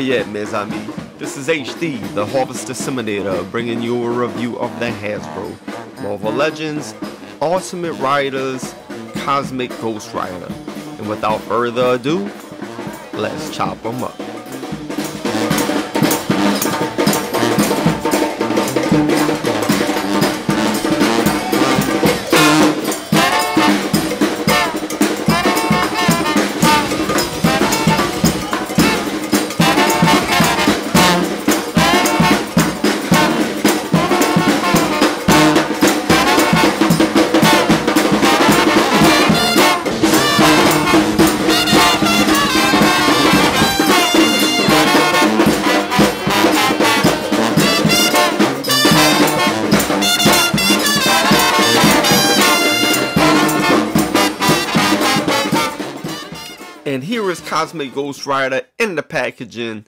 But yeah, mes amis, this is HD, the Harvest Disseminator, bringing you a review of the Hasbro Marvel Legends Ultimate Riders Cosmic Ghost Rider. And without further ado, let's chop them up. Cosmic Ghost Rider in the packaging.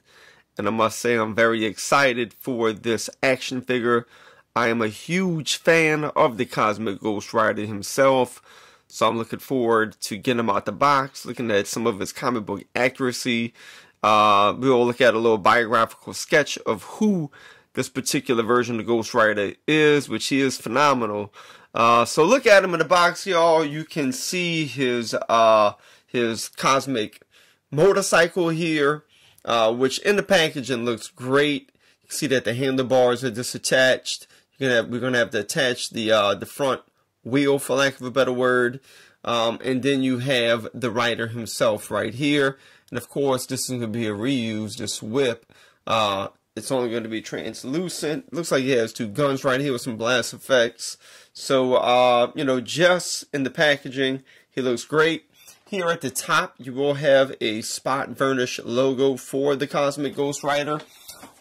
And I must say, I'm very excited for this action figure. I am a huge fan of the Cosmic Ghost Rider himself. So I'm looking forward to getting him out the box, looking at some of his comic book accuracy. Uh, we'll look at a little biographical sketch of who this particular version of Ghost Rider is, which he is phenomenal. Uh, so look at him in the box, y'all. You can see his uh, his cosmic motorcycle here, uh, which in the packaging looks great. You can see that the handlebars are disattached. You're gonna have, we're gonna have to attach the uh, the front wheel, for lack of a better word, um, and then you have the rider himself right here. And of course, this is gonna be a reuse. This whip. Uh, it's only going to be translucent. Looks like he has two guns right here with some blast effects. So, uh, you know, just in the packaging, he looks great. Here at the top, you will have a spot varnish logo for the Cosmic Ghost Rider.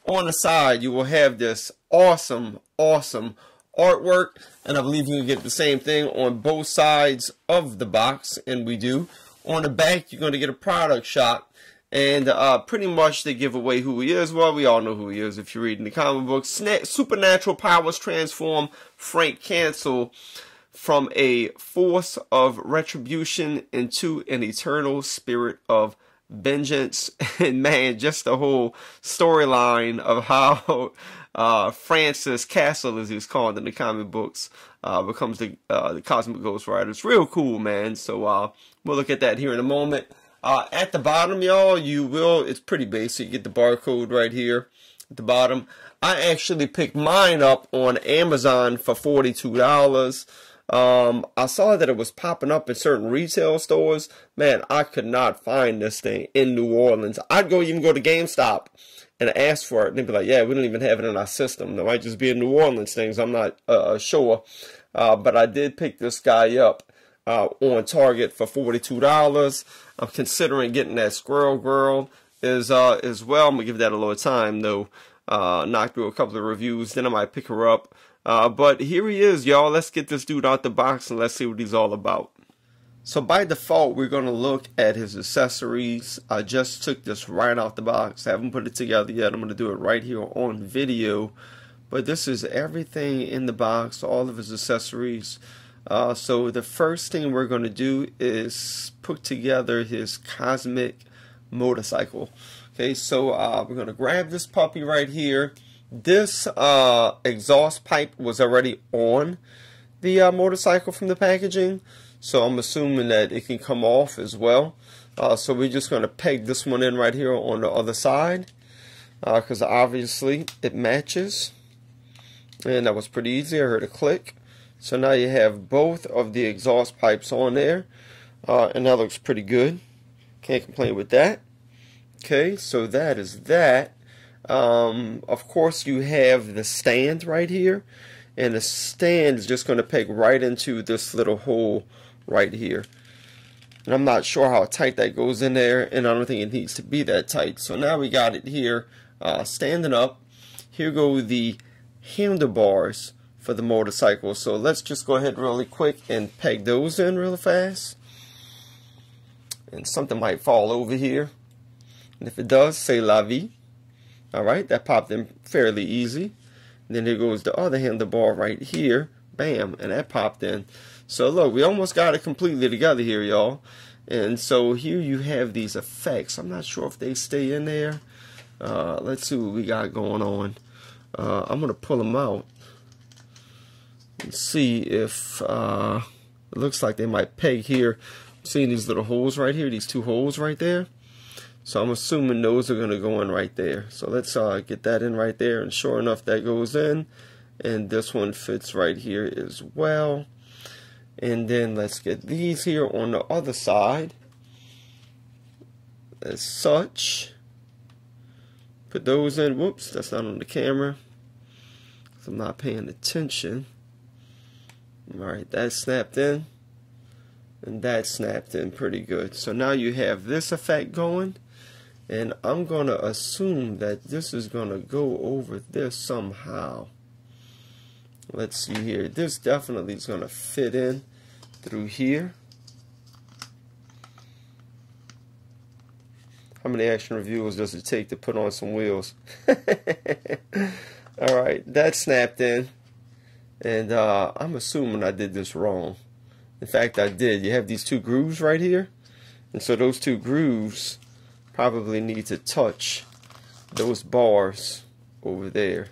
On the side, you will have this awesome, awesome artwork. And I believe you can get the same thing on both sides of the box, and we do. On the back, you're going to get a product shot. And uh, pretty much they give away who he is. Well, we all know who he is if you're reading the comic books. Supernatural powers transform Frank Castle from a force of retribution into an eternal spirit of vengeance. And man, just the whole storyline of how uh, Francis Castle, as he's called in the comic books, uh, becomes the uh, the Cosmic Ghost Rider. It's real cool, man. So uh, we'll look at that here in a moment. Uh, at the bottom, y'all, you will, it's pretty basic. You get the barcode right here at the bottom. I actually picked mine up on Amazon for $42. Um, I saw that it was popping up in certain retail stores. Man, I could not find this thing in New Orleans. I'd go even go to GameStop and ask for it. And they'd be like, yeah, we don't even have it in our system. It might just be in New Orleans things. I'm not uh, sure. Uh, but I did pick this guy up uh, on Target for $42. I'm considering getting that Squirrel Girl as, uh, as well. I'm going to give that a little time, though. Uh, knock through a couple of reviews. Then I might pick her up. Uh, but here he is, y'all. Let's get this dude out the box and let's see what he's all about. So by default, we're going to look at his accessories. I just took this right off the box. I haven't put it together yet. I'm going to do it right here on video. But this is everything in the box, all of his accessories. Uh, so the first thing we're going to do is put together his cosmic motorcycle. Okay, so uh, we're going to grab this puppy right here. This uh, exhaust pipe was already on the uh, motorcycle from the packaging, so I'm assuming that it can come off as well. Uh, so we're just going to peg this one in right here on the other side because uh, obviously it matches. And that was pretty easy. I heard a click. So now you have both of the exhaust pipes on there. Uh, and that looks pretty good. Can't complain with that. Okay, so that is that. Um, of course, you have the stand right here. And the stand is just going to peg right into this little hole right here. And I'm not sure how tight that goes in there. And I don't think it needs to be that tight. So now we got it here uh, standing up. Here go the handlebars for the motorcycle. So let's just go ahead really quick and peg those in really fast. And something might fall over here. And if it does, say la vie. Alright, that popped in fairly easy. Then here goes the other handlebar right here. Bam, and that popped in. So look, we almost got it completely together here, y'all. And so here you have these effects. I'm not sure if they stay in there. Uh, let's see what we got going on. Uh, I'm gonna pull them out and see if uh, it looks like they might peg here. Seeing these little holes right here, these two holes right there. So I'm assuming those are gonna go in right there. So let's uh, get that in right there, and sure enough, that goes in, and this one fits right here as well. And then let's get these here on the other side as such. Put those in. Whoops, that's not on the camera. I'm not paying attention. Alright, that snapped in. And that snapped in pretty good. So now you have this effect going. And I'm going to assume that this is going to go over this somehow. Let's see here. This definitely is going to fit in through here. How many action reviewers does it take to put on some wheels? Alright, that snapped in. And uh, I'm assuming I did this wrong. In fact, I did. You have these two grooves right here. And so those two grooves probably need to touch those bars over there.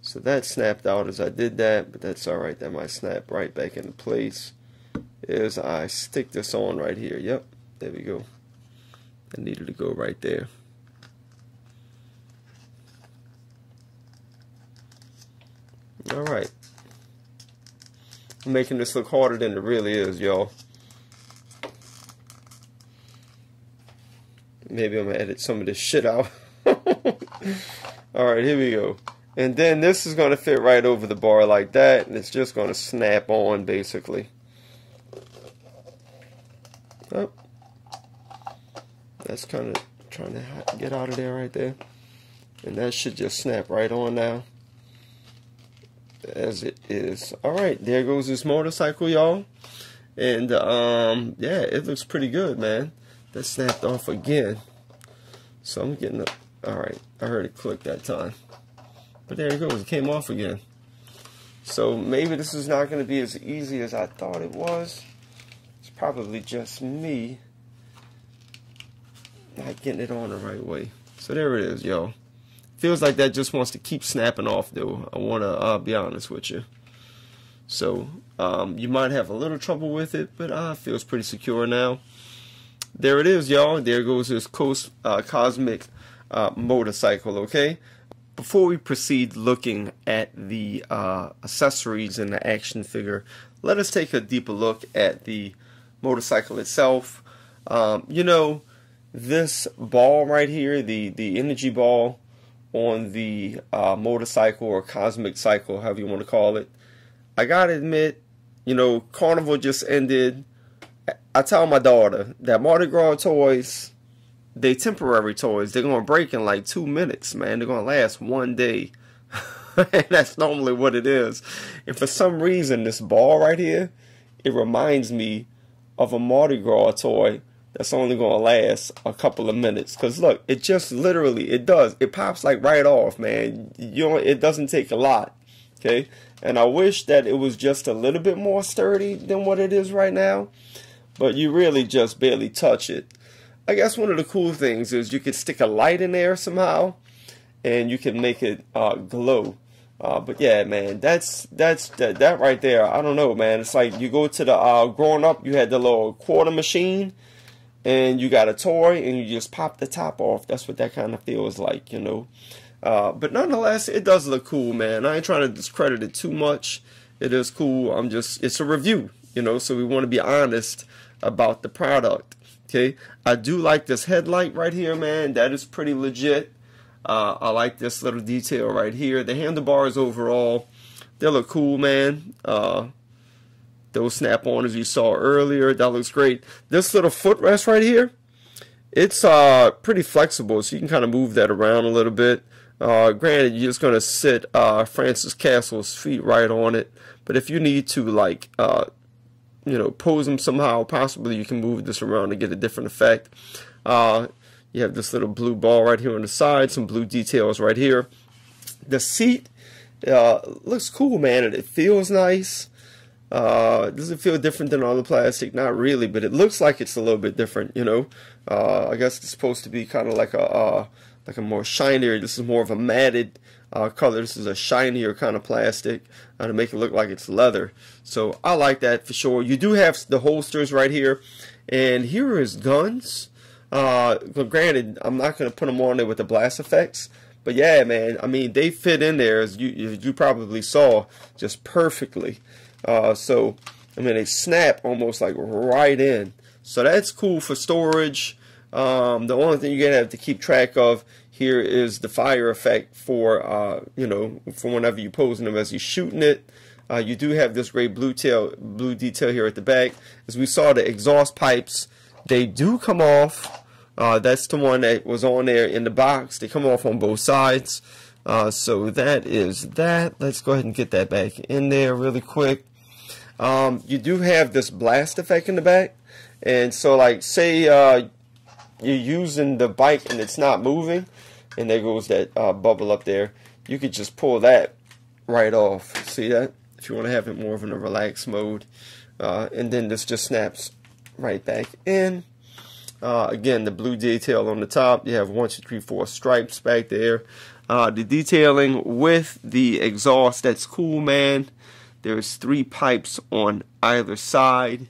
So that snapped out as I did that, but that's alright. That might snap right back into place as I stick this on right here. Yep, there we go. I needed to go right there. Alright. I'm making this look harder than it really is, y'all. Maybe I'm to edit some of this shit out. Alright, here we go. And then this is to fit right over the bar like that, and it's just to snap on, basically. Oh, that's kind of trying to get out of there right there. And that should just snap right on now. As it is. Alright, there goes this motorcycle, y'all. And, um, yeah, it looks pretty good, man. That snapped off again. So I'm getting, up. alright, I heard it click that time. But there it goes, it came off again. So maybe this is not going to be as easy as I thought it was. It's probably just me not getting it on the right way. So there it is, yo. Feels like that just wants to keep snapping off, though. I want to uh, be honest with you. So um, you might have a little trouble with it, but uh, feels pretty secure now. There it is, y'all. There goes this Coast uh, Cosmic uh, motorcycle, okay? Before we proceed looking at the uh, accessories and the action figure, let us take a deeper look at the motorcycle itself. Um, you know, this ball right here, the, the energy ball on the uh, motorcycle or cosmic cycle, however you want to call it, I gotta admit, you know, Carnival just ended. I tell my daughter that Mardi Gras toys, they temporary toys. They're gonna break in like two minutes, man. They're gonna last one day. and that's normally what it is. And for some reason, this ball right here, it reminds me of a Mardi Gras toy that's only going to last a couple of minutes. Because look, it just literally, it does. It pops like right off, man. You know, it doesn't take a lot. Okay. And I wish that it was just a little bit more sturdy than what it is right now. But you really just barely touch it. I guess one of the cool things is you could stick a light in there somehow. And you can make it uh, glow. Uh, but yeah, man, that's that's that, that right there. I don't know, man. It's like you go to the uh, growing up, you had the little quarter machine, and you got a toy, and you just pop the top off. That's what that kind of feels like, you know. Uh, but nonetheless, it does look cool, man. I ain't trying to discredit it too much. It is cool. I'm just, it's a review, you know, so we want to be honest about the product. Okay, I do like this headlight right here, man. That is pretty legit. Uh, I like this little detail right here. The handlebars overall, they look cool, man. Uh, those snap-on as you saw earlier, that looks great. This little footrest right here, it's uh, pretty flexible, so you can kind of move that around a little bit. Uh, granted, you're just going to sit uh, Francis Castle's feet right on it, but if you need to, like, uh, you know, pose them somehow, possibly you can move this around to get a different effect. Uh, you have this little blue ball right here on the side, some blue details right here. The seat uh, looks cool, man, and it feels nice. Uh, does it feel different than all the plastic? Not really, but it looks like it's a little bit different, you know. Uh, I guess it's supposed to be kind of like a, like a more shinier. This is more of a matted uh, color. This is a shinier kind of plastic uh, to make it look like it's leather. So I like that for sure. You do have the holsters right here. And here is guns. Uh, granted, I'm not going to put them on there with the blast effects. But yeah, man, I mean, they fit in there, as you, you probably saw, just perfectly. Uh, so, I mean, they snap almost like right in. So that's cool for storage. Um, the only thing you're going to have to keep track of here is the fire effect for, uh, you know, for whenever you're posing them as you're shooting it. Uh, you do have this great blue tail, blue detail here at the back. As we saw, the exhaust pipes, they do come off. Uh, that's the one that was on there in the box. They come off on both sides. Uh, so that is that. Let's go ahead and get that back in there really quick. Um, you do have this blast effect in the back. And so like say uh, you're using the bike and it's not moving and there goes that uh, bubble up there. You could just pull that right off. See that? If you want to have it more of in a relaxed mode. Uh, and then this just snaps right back in. Uh, again, the blue detail on the top. You have one, two, three, four stripes back there. Uh, the detailing with the exhaust, that's cool, man. There's three pipes on either side.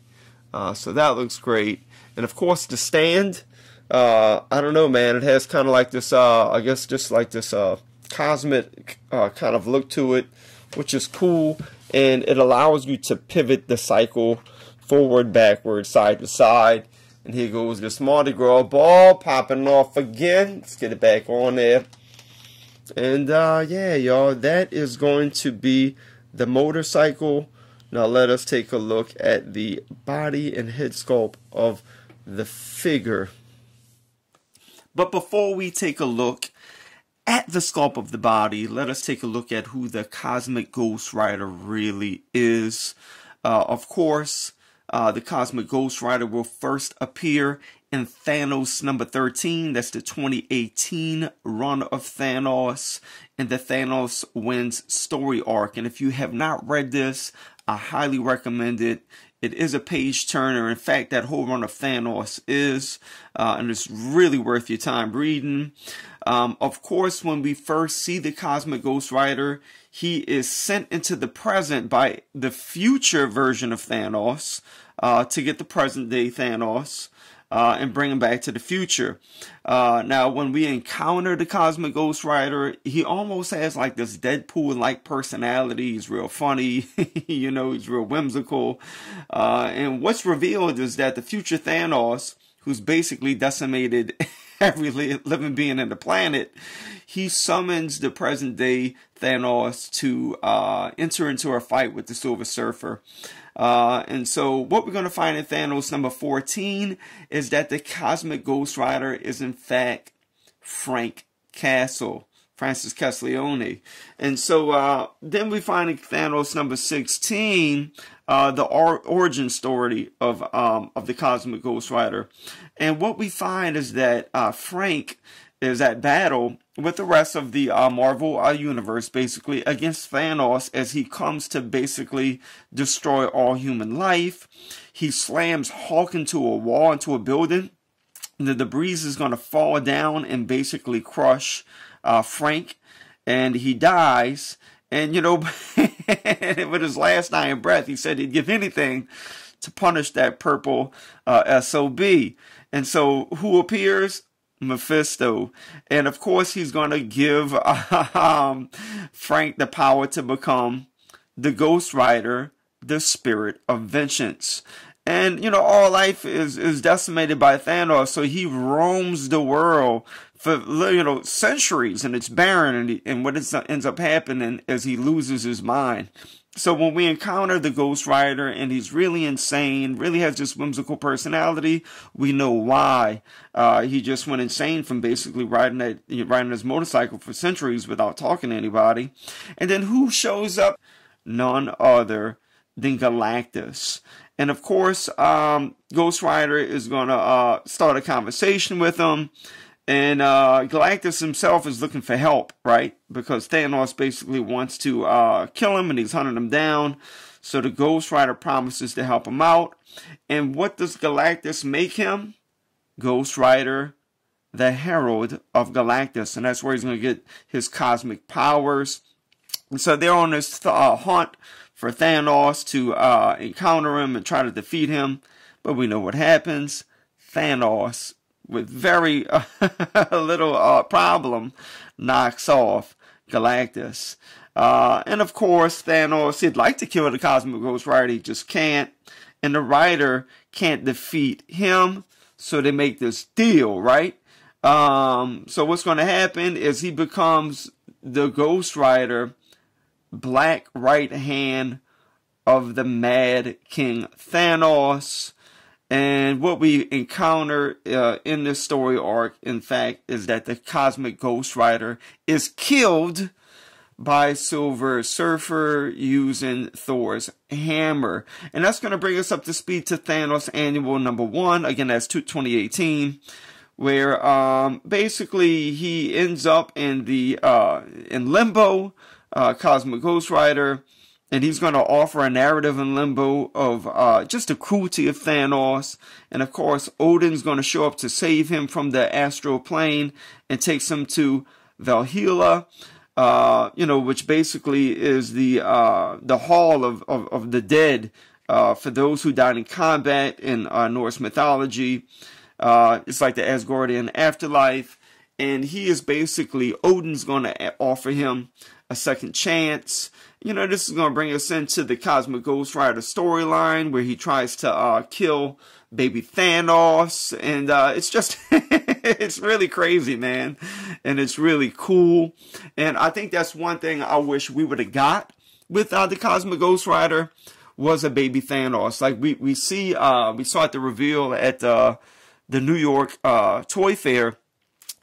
Uh, so that looks great. And of course, the stand. Uh, I don't know, man. It has kind of like this, uh, I guess, just like this uh, cosmic kind of look to it, which is cool. And it allows you to pivot the cycle forward, backward, side to side and here goes this Mardi Gras ball popping off again. Let's get it back on there. And uh, yeah, y'all, that is going to be the motorcycle. Now let us take a look at the body and head sculpt of the figure. But before we take a look at the sculpt of the body, let us take a look at who the Cosmic Ghost Rider really is. Uh, of course, uh, the Cosmic Ghost Rider will first appear in Thanos number 13. That's the 2018 run of Thanos and the Thanos Wins story arc. And if you have not read this, I highly recommend it. It is a page turner. In fact, that whole run of Thanos is, uh, and it's really worth your time reading. Um, of course, when we first see the Cosmic Ghost Rider, he is sent into the present by the future version of Thanos uh, to get the present day Thanos. Uh, and bring him back to the future. Uh, now, when we encounter the Cosmic Ghost Rider, he almost has like this Deadpool-like personality. He's real funny, you know, he's real whimsical. Uh, and what's revealed is that the future Thanos, who's basically decimated every living being in the planet, he summons the present day Thanos to uh, enter into a fight with the Silver Surfer. Uh, and so what we're going to find in Thanos number 14 is that the Cosmic Ghost Rider is in fact Frank Castle. Francis Castiglione. And so uh, then we find in Thanos number 16 uh, the or origin story of um, of the Cosmic Ghost Rider. And what we find is that uh, Frank is at battle with the rest of the uh, Marvel uh, universe, basically, against Thanos as he comes to basically destroy all human life. He slams Hulk into a wall, into a building. The debris is going to fall down and basically crush uh, Frank, and he dies. And, you know, with his last dying breath, he said he'd give anything to punish that purple uh, SOB. And so, who appears? Mephisto. And of course, he's going to give um, Frank the power to become the Ghost Rider, the spirit of vengeance. And, you know, all life is, is decimated by Thanos, so he roams the world for, you know, centuries, and it's barren, and, and what ends up happening is he loses his mind. So when we encounter the Ghost Rider and he's really insane, really has this whimsical personality, we know why. Uh, he just went insane from basically riding that riding his motorcycle for centuries without talking to anybody. And then who shows up? None other than Galactus. And of course, um, Ghost Rider is gonna uh, start a conversation with him. And uh, Galactus himself is looking for help, right? Because Thanos basically wants to uh, kill him and he's hunting him down. So the Ghost Rider promises to help him out. And what does Galactus make him? Ghost Rider the Herald of Galactus, and that's where he's going to get his cosmic powers. And so they're on this uh, hunt for Thanos to uh, encounter him and try to defeat him. But we know what happens. Thanos, with very little uh, problem, knocks off Galactus. Uh, and of course, Thanos, he'd like to kill the Cosmic Ghost Rider, he just can't. And the Rider can't defeat him, so they make this deal, right? Um, so what's going to happen is he becomes the Ghost Rider, black right hand of the Mad King Thanos. And what we encounter uh, in this story arc, in fact, is that the Cosmic Ghost Rider is killed by Silver Surfer using Thor's hammer. And that's going to bring us up to speed to Thanos Annual number one. Again, that's 2018 where um, basically he ends up in the uh, in limbo, uh, Cosmic Ghost Rider, and he's going to offer a narrative in limbo of uh, just the cruelty of Thanos. And of course, Odin's going to show up to save him from the astral plane and takes him to Valhalla. Uh, you know, which basically is the uh, the hall of, of, of the dead uh, for those who died in combat in uh, Norse mythology. Uh, it's like the Asgardian afterlife, and he is basically Odin's going to offer him a second chance you know, this is going to bring us into the Cosmic Ghost Rider storyline where he tries to uh, kill baby Thanos. And uh, it's just, it's really crazy, man. And it's really cool. And I think that's one thing I wish we would have got with uh, the Cosmic Ghost Rider was a baby Thanos. Like we, we see, uh, we saw at the reveal at uh, the New York uh, Toy Fair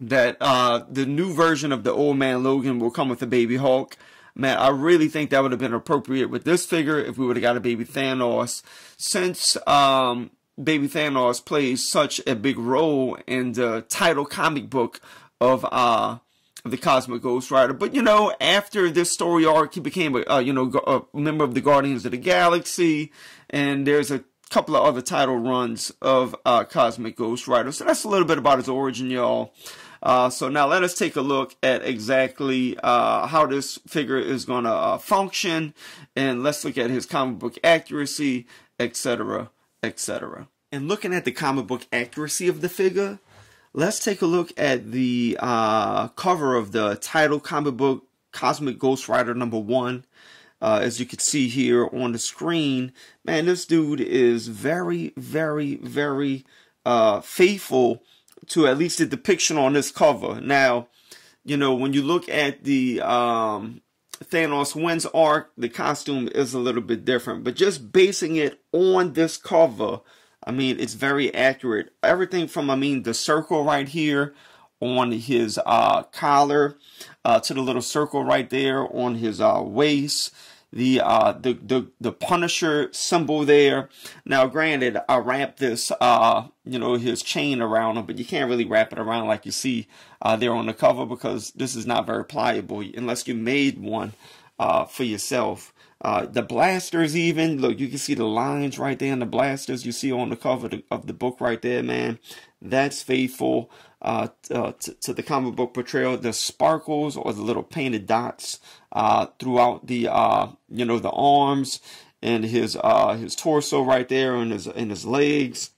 that uh, the new version of the Old Man Logan will come with a baby Hulk man, I really think that would have been appropriate with this figure if we would have got a baby Thanos. Since um, baby Thanos plays such a big role in the title comic book of uh, the Cosmic Ghost Rider. But you know, after this story arc, he became a uh, you know a member of the Guardians of the Galaxy, and there's a couple of other title runs of uh, Cosmic Ghost Rider. So that's a little bit about his origin, y'all. Uh, so now let us take a look at exactly uh, how this figure is going to uh, function, and let's look at his comic book accuracy, etc., etc. And looking at the comic book accuracy of the figure, let's take a look at the uh, cover of the title comic book Cosmic Ghost Rider number one. Uh, as you can see here on the screen, man, this dude is very, very, very uh, faithful to at least the depiction on this cover. Now, you know, when you look at the um, Thanos wins arc, the costume is a little bit different. But just basing it on this cover, I mean, it's very accurate. Everything from, I mean, the circle right here on his uh, collar uh, to the little circle right there on his uh, waist the uh the the the Punisher symbol there. Now, granted, I wrapped this uh you know his chain around him, but you can't really wrap it around like you see uh there on the cover because this is not very pliable unless you made one uh for yourself. Uh, the blasters even look you can see the lines right there in the blasters you see on the cover of the book right there man that's faithful uh, uh, to the comic book portrayal the sparkles or the little painted dots uh, throughout the uh, you know the arms and his uh, his torso right there and his and his legs.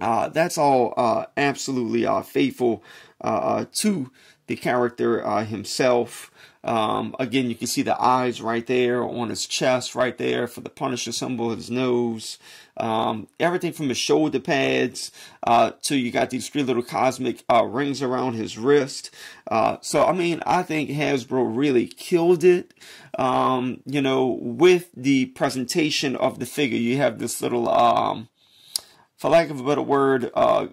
Uh, that's all absolutely faithful to the character himself. Um, again, you can see the eyes right there on his chest, right there for the Punisher symbol, his nose. Um, everything from his shoulder pads uh, to you got these three little cosmic uh, rings around his wrist. Uh, so, I mean, I think Hasbro really killed it. Um, you know, with the presentation of the figure, you have this little, um, for lack of a better word, uh,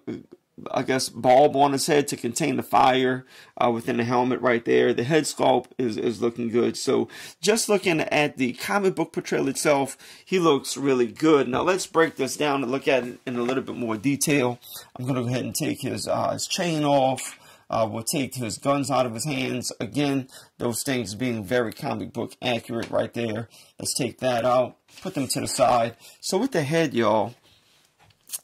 I guess, bulb on his head to contain the fire uh, within the helmet right there. The head sculpt is, is looking good. So just looking at the comic book portrayal itself, he looks really good. Now let's break this down and look at it in a little bit more detail. I'm going to go ahead and take his, uh, his chain off. Uh, we'll take his guns out of his hands. Again, those things being very comic book accurate right there. Let's take that out, put them to the side. So with the head, y'all,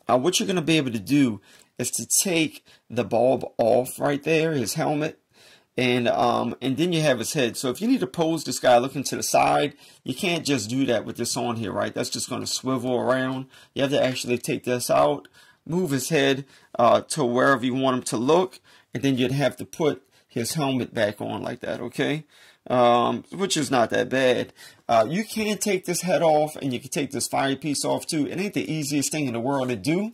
uh, what you're going to be able to do is to take the bulb off right there, his helmet, and um, and then you have his head. So if you need to pose this guy looking to the side, you can't just do that with this on here, right? That's just going to swivel around. You have to actually take this out, move his head uh, to wherever you want him to look, and then you'd have to put his helmet back on like that, okay? Um, which is not that bad. Uh, you can take this head off, and you can take this fire piece off too. It ain't the easiest thing in the world to do.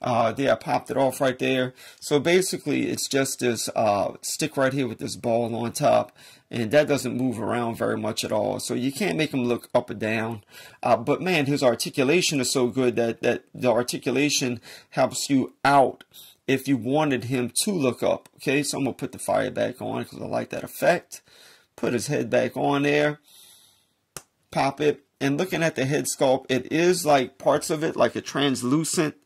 Uh, there, I popped it off right there. So basically, it's just this uh, stick right here with this ball on top. And that doesn't move around very much at all. So you can't make him look up or down. Uh, but man, his articulation is so good that, that the articulation helps you out if you wanted him to look up. Okay, so I'm going to put the fire back on because I like that effect. Put his head back on there. Pop it. And looking at the head sculpt, it is like parts of it, like a translucent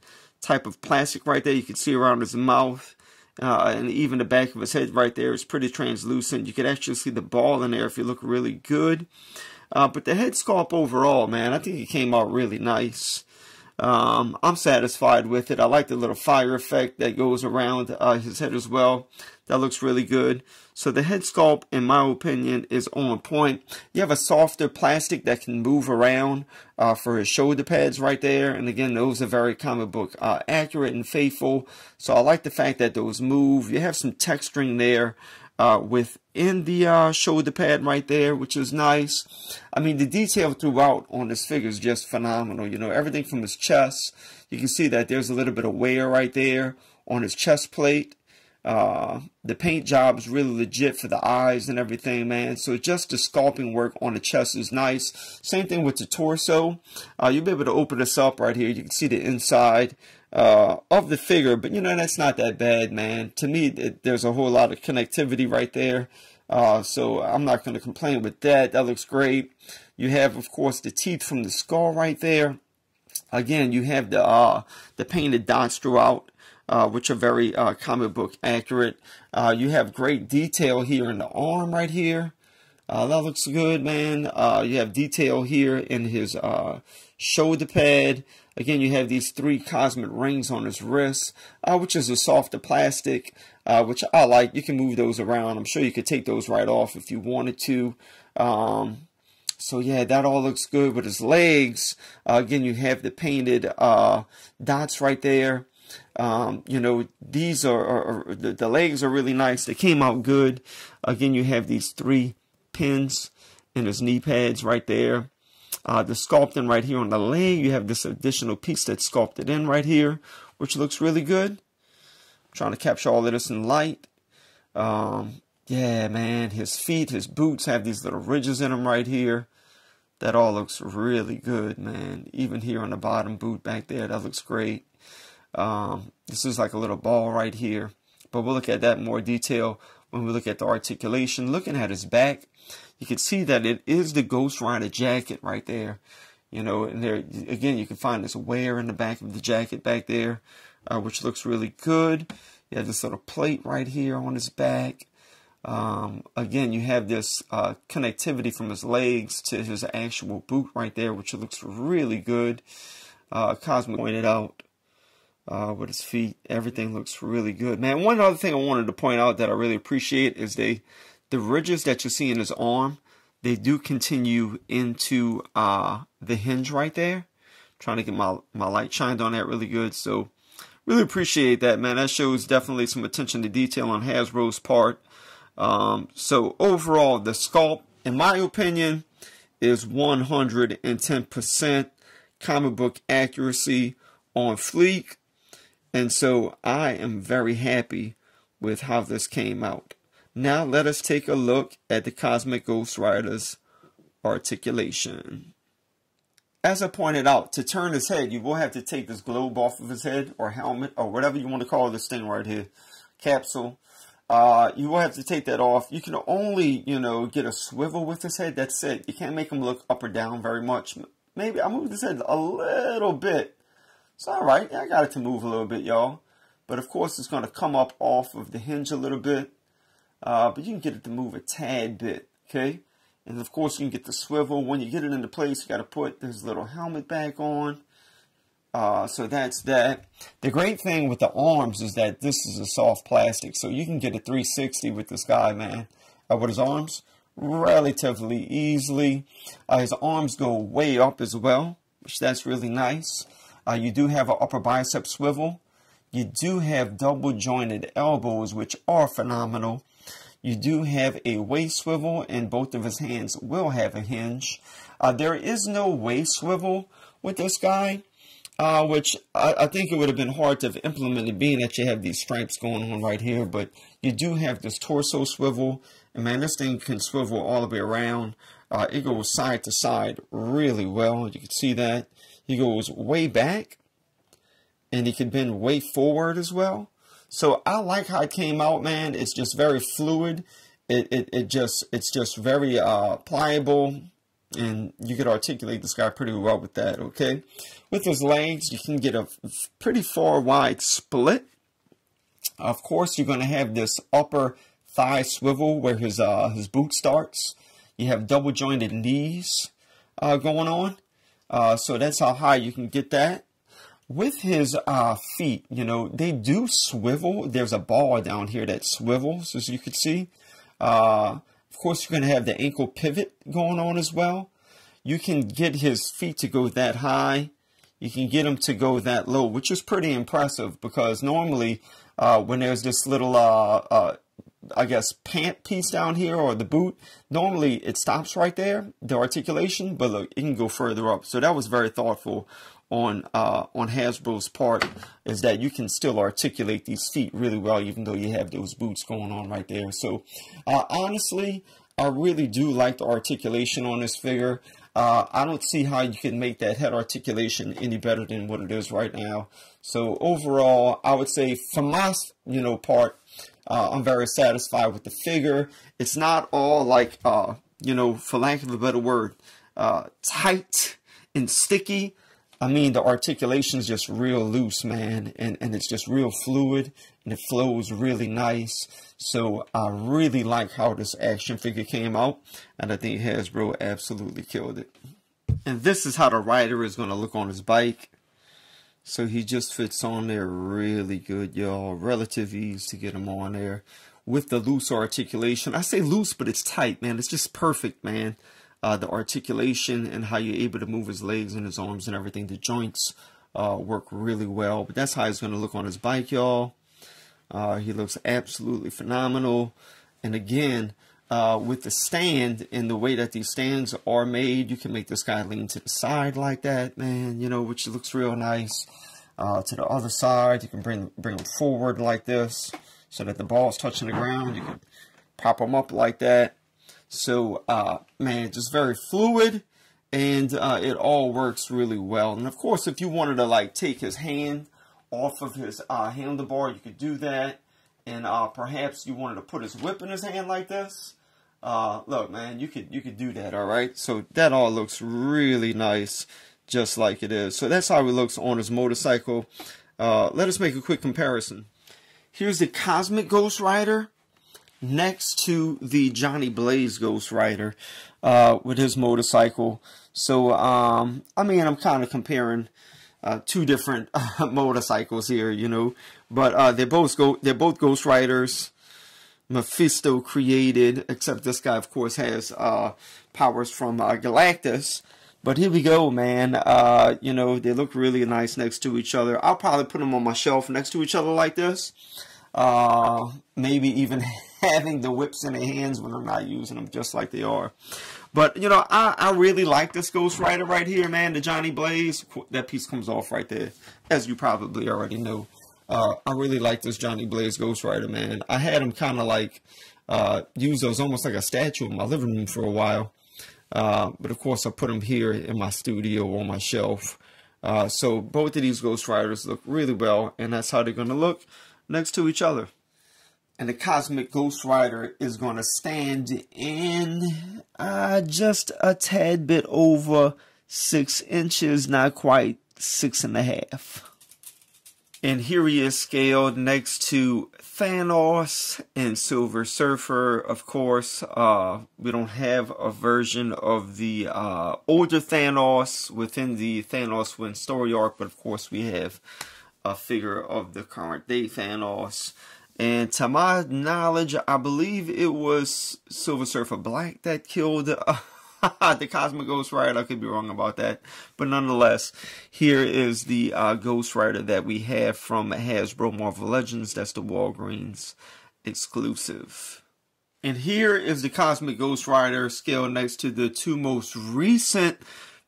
type of plastic right there. You can see around his mouth. Uh, and even the back of his head right there is pretty translucent. You can actually see the ball in there if you look really good. Uh, but the head sculpt overall, man, I think it came out really nice. Um, I'm satisfied with it. I like the little fire effect that goes around uh, his head as well. That looks really good. So the head sculpt, in my opinion, is on point. You have a softer plastic that can move around uh, for his shoulder pads right there. And again, those are very comic book uh, accurate and faithful. So I like the fact that those move. You have some texturing there uh, within the uh, shoulder pad right there, which is nice. I mean, the detail throughout on this figure is just phenomenal. You know, everything from his chest. You can see that there's a little bit of wear right there on his chest plate. Uh, the paint job is really legit for the eyes and everything, man. So just the sculpting work on the chest is nice. Same thing with the torso. Uh, you'll be able to open this up right here. You can see the inside uh, of the figure, but you know, that's not that bad, man. To me, it, there's a whole lot of connectivity right there. Uh, so I'm not going to complain with that. That looks great. You have, of course, the teeth from the skull right there. Again, you have the uh, the painted dots throughout uh, which are very uh, comic book accurate. Uh, you have great detail here in the arm right here. Uh, that looks good, man. Uh, you have detail here in his uh, shoulder pad. Again, you have these three cosmic rings on his wrist, which is a softer plastic, which I like. You can move those around. I'm sure you could take those right off if you wanted to. Um, so yeah, that all looks good. With his legs, uh, again, you have the painted uh, dots right there. Um, you know, these are, are, are the, the, legs are really nice. They came out good. Again, you have these three pins and his knee pads right there. Uh, the sculpting right here on the leg, you have this additional piece that's sculpted in right here, which looks really good. I'm trying to capture all of this in light. Um, yeah, man, his feet, his boots have these little ridges in them right here. That all looks really good, man. Even here on the bottom boot back there, that looks great. Um, this is like a little ball right here, but we'll look at that in more detail when we look at the articulation. Looking at his back, you can see that it is the Ghost Rider jacket right there. You know, and there again, you can find this wear in the back of the jacket back there, uh, which looks really good. You have this little plate right here on his back. Um, again, you have this uh, connectivity from his legs to his actual boot right there, which looks really good. Uh, Cosmic pointed out uh, with his feet. Everything looks really good. Man, one other thing I wanted to point out that I really appreciate is they, the ridges that you see in his arm, they do continue into uh, the hinge right there. I'm trying to get my, my light shined on that really good. So really appreciate that, man. That shows definitely some attention to detail on Hasbro's part. Um, so overall, the sculpt, in my opinion, is 110% comic book accuracy on fleek. And so I am very happy with how this came out. Now let us take a look at the Cosmic Ghost Rider's articulation. As I pointed out, to turn his head, you will have to take this globe off of his head or helmet or whatever you want to call this thing right here, capsule. Uh, you will have to take that off. You can only, you know, get a swivel with his head. That's it. You can't make him look up or down very much. Maybe I move his head a little bit it's all right. I got it to move a little bit, y'all. But of course, it's going to come up off of the hinge a little bit. Uh, but you can get it to move a tad bit, okay? And of course, you can get the swivel. When you get it into place, you got to put this little helmet back on. Uh, so that's that. The great thing with the arms is that this is a soft plastic, so you can get a 360 with this guy, man. Uh, with his arms, relatively easily. Uh, his arms go way up as well, which that's really nice. Uh, you do have an upper bicep swivel. You do have double jointed elbows, which are phenomenal. You do have a waist swivel, and both of his hands will have a hinge. Uh, there is no waist swivel with this guy uh, which I, I, think it would have been hard to have implemented being that you have these stripes going on right here, but you do have this torso swivel, and man, this thing can swivel all the way around. Uh, it goes side to side really well. You can see that. He goes way back, and he can bend way forward as well. So I like how it came out, man. It's just very fluid. It, it, it just, it's just very uh, pliable and you could articulate this guy pretty well with that, okay? With his legs, you can get a pretty far wide split. Of course, you're going to have this upper thigh swivel where his uh, his boot starts. You have double jointed knees uh, going on. Uh, so that's how high you can get that. With his uh, feet, you know, they do swivel. There's a ball down here that swivels, as you can see. Uh, of course, you're going to have the ankle pivot going on as well. You can get his feet to go that high. You can get him to go that low, which is pretty impressive because normally uh, when there's this little, uh, uh, I guess, pant piece down here or the boot, normally it stops right there, the articulation, but look, it can go further up. So that was very thoughtful on uh, on Hasbro's part is that you can still articulate these feet really well, even though you have those boots going on right there. So uh, honestly, I really do like the articulation on this figure. Uh, I don't see how you can make that head articulation any better than what it is right now. So overall, I would say for my you know part, uh, I'm very satisfied with the figure. It's not all like uh, you know, for lack of a better word, uh, tight and sticky. I mean, the articulation is just real loose, man, and, and it's just real fluid, and it flows really nice. So I really like how this action figure came out, and I think Hasbro absolutely killed it. And this is how the rider is going to look on his bike. So he just fits on there really good, y'all. Relative ease to get him on there with the loose articulation. I say loose, but it's tight, man. It's just perfect, man uh, the articulation and how you're able to move his legs and his arms and everything. The joints uh, work really well. But that's how he's going to look on his bike, y'all. Uh, he looks absolutely phenomenal. And again, uh, with the stand and the way that these stands are made, you can make this guy lean to the side like that, man, you know, which looks real nice. Uh, to the other side, you can bring, bring them forward like this so that the ball is touching the ground. You can pop them up like that. So, uh, man, just very fluid and uh, it all works really well. And of course, if you wanted to like take his hand off of his uh, handlebar, you could do that. And perhaps you wanted to put his whip in his hand like this. Uh, look, man, you could you could do that. All right, so that all looks really nice, just like it is. So that's how it looks on his motorcycle. Uh, let us make a quick comparison. Here's the Cosmic Ghost Rider next to the Johnny Blaze Ghost Rider uh, with his motorcycle. So, um, I mean, I'm kind of comparing uh, two different motorcycles here, you know, but uh, they're both go they're both Ghost Riders. Mephisto created, except this guy, of course, has uh, powers from uh, Galactus. But here we go, man. Uh, you know, they look really nice next to each other. I'll probably put them on my shelf next to each other like this. Uh, maybe even having the whips in their hands when I'm not using them, just like they are. But, you know, I, I really like this Ghost Rider right here, man, the Johnny Blaze. That piece comes off right there, as you probably already know. Uh, I really like this Johnny Blaze Ghost Rider, man. I had him kind of like uh, used as almost like a statue in my living room for a while. Uh, but of course, I put him here in my studio on my shelf. Uh, so both of these Ghost Riders look really well, and that's how they're going to look next to each other and the Cosmic Ghost Rider is going to stand in uh, just a tad bit over six inches, not quite six and a half. And here he is scaled next to Thanos and Silver Surfer. Of course, uh, we don't have a version of the uh, older Thanos within the Thanos Win story arc, but of course we have a figure of the current day Thanos. And to my knowledge, I believe it was Silver Surfer Black that killed uh, the Cosmic Ghost Rider. I could be wrong about that. But nonetheless, here is the uh, Ghost Rider that we have from Hasbro Marvel Legends. That's the Walgreens exclusive. And here is the Cosmic Ghost Rider scaled next to the two most recent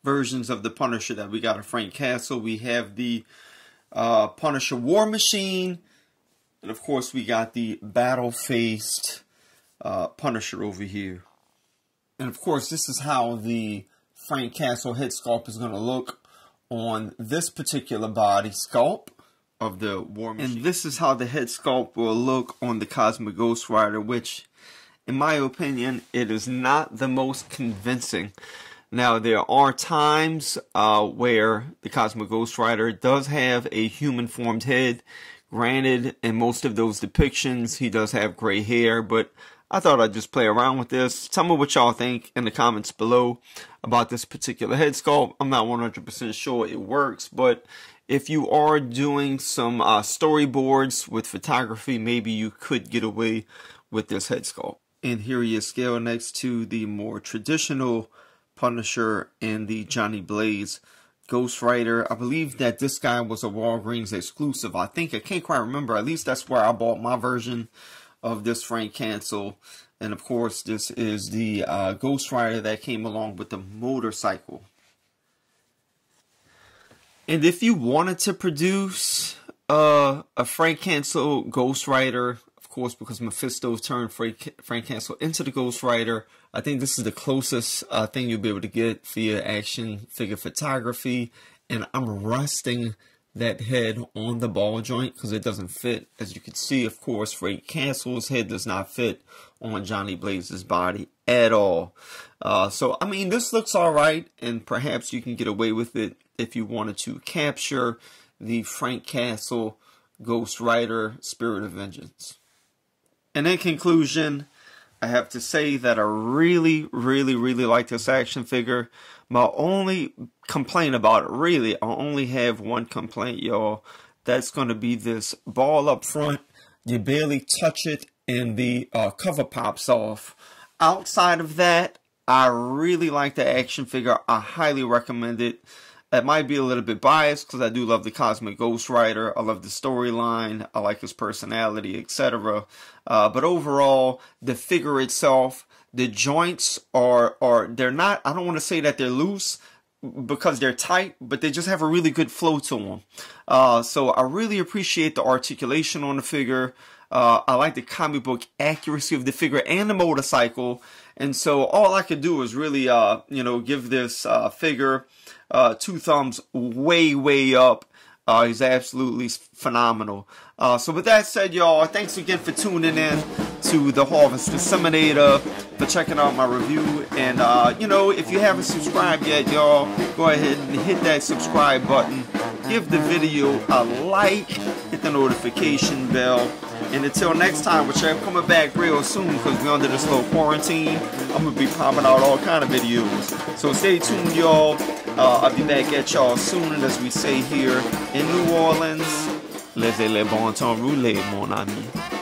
versions of the Punisher that we got in Frank Castle. We have the uh, Punisher War Machine. And of course, we got the battle faced uh, Punisher over here. And of course, this is how the Frank Castle head sculpt is going to look on this particular body sculpt of the War Machine. And this is how the head sculpt will look on the Cosmic Ghost Rider, which, in my opinion, it is not the most convincing. Now, there are times uh, where the Cosmic Ghost Rider does have a human formed head. Granted, in most of those depictions, he does have gray hair, but I thought I'd just play around with this. Tell me what y'all think in the comments below about this particular head sculpt. I'm not 100% sure it works, but if you are doing some uh, storyboards with photography, maybe you could get away with this head sculpt. And here he is scaled next to the more traditional Punisher and the Johnny Blaze Ghost Rider. I believe that this guy was a Walgreens exclusive. I think I can't quite remember. At least that's where I bought my version of this Frank Castle. And of course, this is the uh, Ghost Rider that came along with the motorcycle. And if you wanted to produce uh, a Frank Castle Ghost Rider, of course, because Mephisto turned Frank, Frank Castle into the Ghost Rider, I think this is the closest uh, thing you'll be able to get via action figure photography. And I'm resting that head on the ball joint because it doesn't fit. As you can see, of course, Frank Castle's head does not fit on Johnny Blaze's body at all. Uh, so, I mean, this looks all right, and perhaps you can get away with it if you wanted to capture the Frank Castle Ghost Rider Spirit of Vengeance. And in conclusion, I have to say that I really, really, really like this action figure. My only complaint about it, really, I only have one complaint, y'all. That's going to be this ball up front. You barely touch it and the uh, cover pops off. Outside of that, I really like the action figure. I highly recommend it. It might be a little bit biased because I do love the Cosmic Ghost Rider. I love the storyline. I like his personality, etc. Uh, but overall, the figure itself, the joints are are they're not. I don't want to say that they're loose because they're tight, but they just have a really good flow to them. Uh, so I really appreciate the articulation on the figure. Uh, I like the comic book accuracy of the figure and the motorcycle. And so all I could do is really, uh, you know, give this uh, figure uh, two thumbs way, way up. Uh, he's absolutely phenomenal. Uh, so with that said, y'all, thanks again for tuning in to the Harvest Disseminator, for checking out my review. And, uh, you know, if you haven't subscribed yet, y'all, go ahead and hit that subscribe button. Give the video a like, hit the notification bell. And until next time, which I'm coming back real soon because we're under this little quarantine, I'm going to be popping out all kind of videos. So stay tuned, y'all. Uh, I'll be back at y'all soon, as we say here in New Orleans. Laissez les bon temps rouler, mon ami.